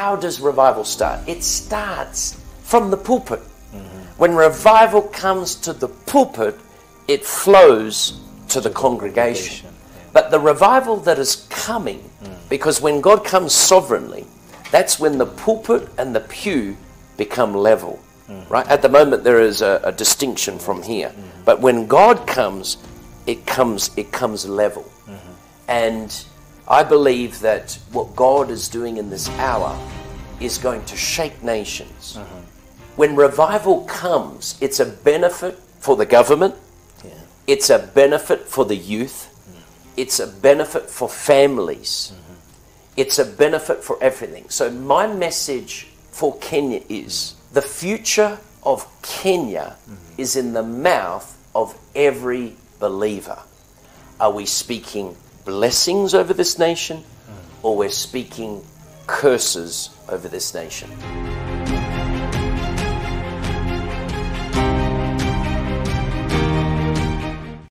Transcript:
how does revival start? It starts from the pulpit. When revival comes to the pulpit, it flows to the congregation. But the revival that is coming, because when God comes sovereignly, that's when the pulpit and the pew become level. Right? At the moment, there is a, a distinction from here. But when God comes, it comes, it comes level. Mm-hmm. And I believe that what God is doing in this hour is going to shake nations. Mm-hmm. When revival comes, it's a benefit for the government, it's a benefit for the youth, mm. it's a benefit for families, mm-hmm. it's a benefit for everything. So, my message for Kenya is mm. the future of Kenya mm-hmm. is in the mouth of every believer. Are we speaking blessings over this nation or we're speaking curses over this nation?